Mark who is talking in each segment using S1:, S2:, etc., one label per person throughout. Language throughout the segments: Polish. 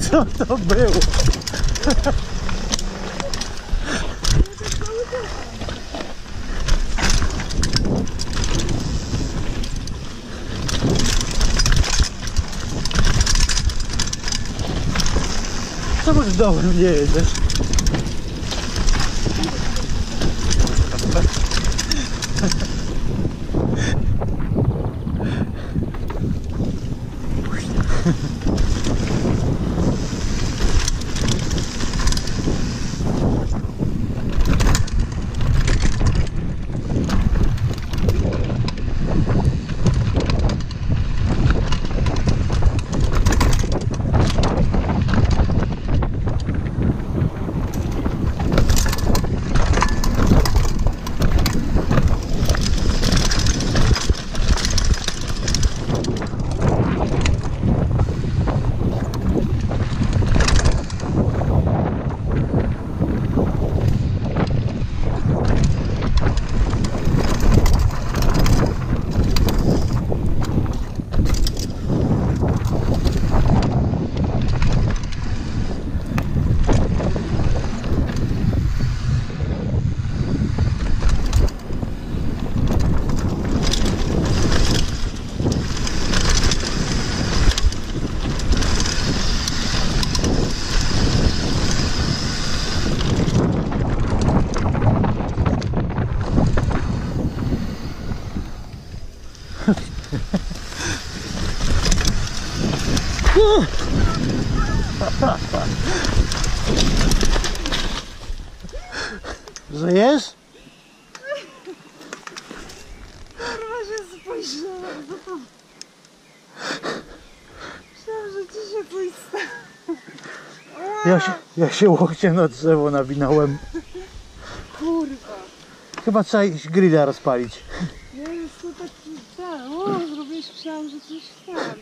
S1: Co, co to było? Czemu z dołem nie jedziesz? Żyjesz?
S2: Kurwa się spojrzałam, no to... Myślałam, że ci się pójść
S1: Ja się, ja się łokciem na drzewo nawinąłem.
S2: Kurwa.
S1: Chyba trzeba iść grilla rozpalić.
S2: Nie jest tu taki... Tak, o, zrobiłeś, myślałam, że coś tam.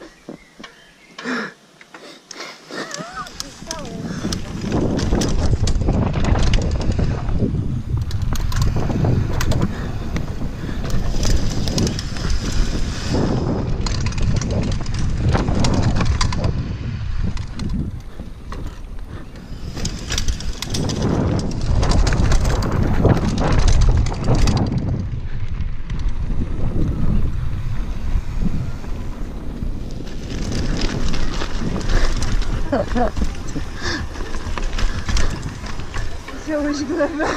S2: Все, вы же куда-то.